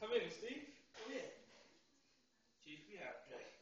Come in, Steve. Come in. Chief, we have a.